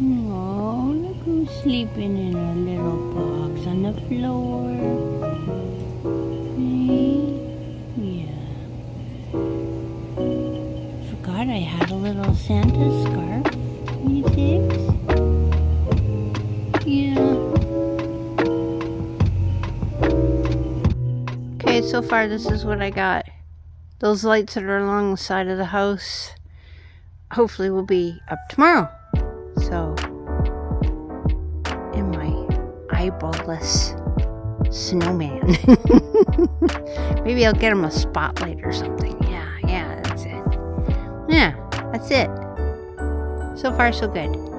Oh, look who's sleeping in a little box on the floor. Yeah. Forgot I had a little Santa scarf. You think? Yeah. Okay, so far this is what I got. Those lights that are along the side of the house hopefully will be up tomorrow. So, in my eyeballless snowman. Maybe I'll get him a spotlight or something. Yeah, yeah, that's it. Yeah, that's it. So far, so good.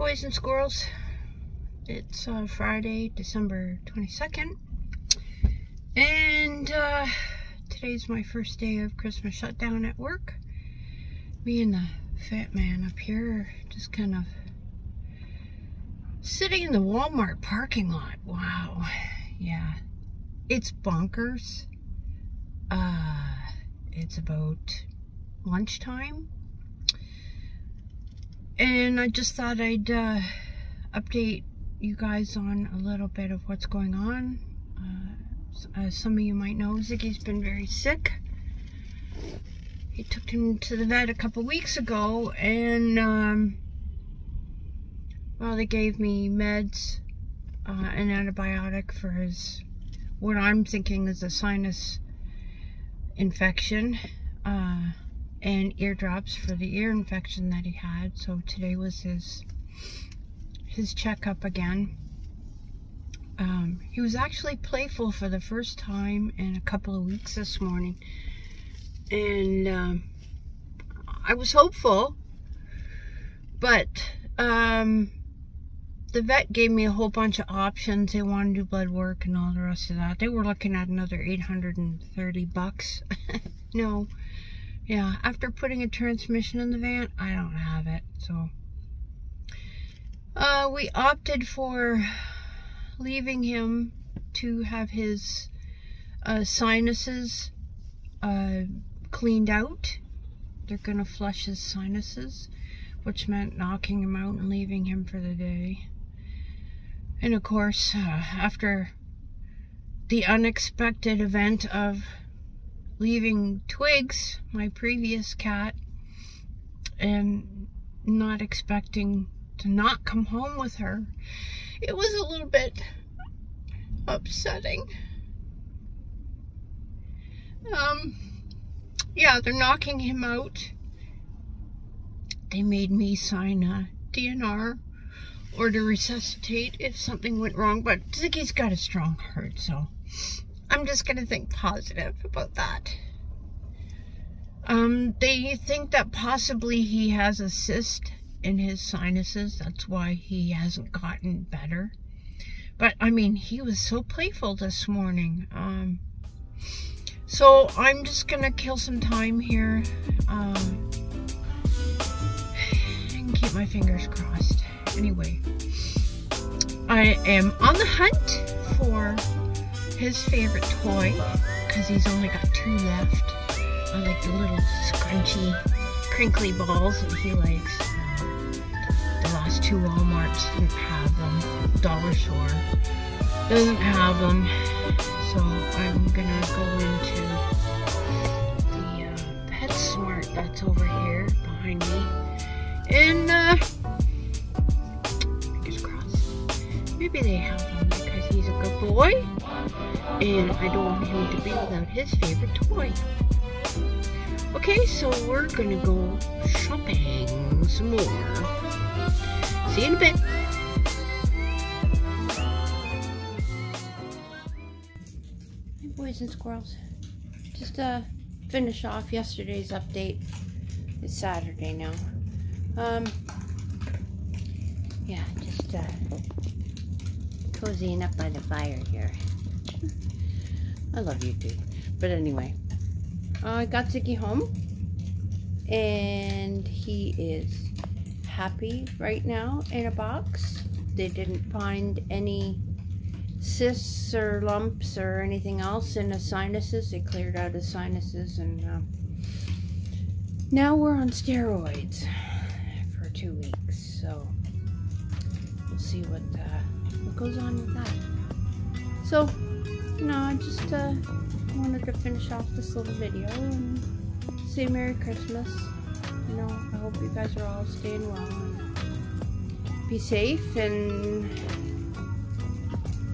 Boys and squirrels. It's uh, Friday, December 22nd. And uh, today's my first day of Christmas shutdown at work. Me and the fat man up here just kind of sitting in the Walmart parking lot. Wow. Yeah. It's bonkers. Uh, it's about lunchtime and I just thought I'd uh, update you guys on a little bit of what's going on. Uh, as some of you might know, Ziggy's been very sick. He took him to the vet a couple weeks ago, and um, well, they gave me meds, uh, an antibiotic for his what I'm thinking is a sinus infection. Uh, and eardrops for the ear infection that he had. So today was his his checkup again. Um, he was actually playful for the first time in a couple of weeks this morning. And um, I was hopeful, but um, the vet gave me a whole bunch of options. They wanted to do blood work and all the rest of that. They were looking at another 830 bucks. no, yeah, after putting a transmission in the van, I don't have it, so. Uh, we opted for leaving him to have his uh, sinuses uh, cleaned out. They're gonna flush his sinuses, which meant knocking him out and leaving him for the day. And of course, uh, after the unexpected event of leaving Twigs, my previous cat, and not expecting to not come home with her. It was a little bit upsetting. Um, yeah, they're knocking him out. They made me sign a DNR or to resuscitate if something went wrong, but Ziggy's got a strong heart, so I'm just going to think positive about that. Um, they think that possibly he has a cyst in his sinuses. That's why he hasn't gotten better. But, I mean, he was so playful this morning. Um, so, I'm just going to kill some time here. Um, and keep my fingers crossed. Anyway, I am on the hunt for his favorite toy because he's only got two left. I like the little scrunchy, crinkly balls that he likes. the last two Walmarts didn't have them. Dollar Store doesn't have them. So I'm gonna go into the uh, PetSmart that's over here behind me. And uh, fingers crossed. Maybe they have them because he's a good boy and I don't want him to be without his favorite toy. Okay, so we're gonna go shopping some more. See you in a bit. Hey boys and squirrels. Just uh finish off yesterday's update. It's Saturday now. Um yeah, just uh cozying up by the fire here. I love you too. But anyway, I got Ziggy home and he is happy right now in a box. They didn't find any cysts or lumps or anything else in his sinuses. They cleared out his sinuses and uh, now we're on steroids for two weeks. So we'll see what, uh, what goes on with that. So, you know, I just uh, wanted to finish off this little video and say Merry Christmas. You know, I hope you guys are all staying well and be safe and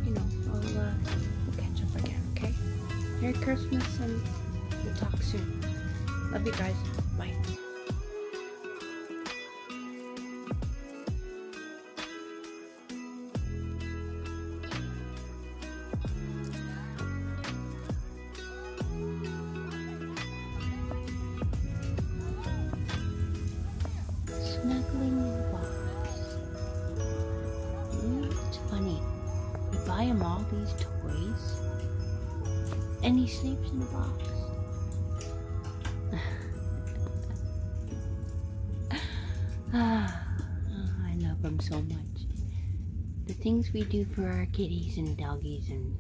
you know, I'll, uh, catch up again, okay? Merry Christmas and we'll talk soon. Love you guys. Bye. And he sleeps in the box. ah, I love him so much. The things we do for our kitties and doggies and.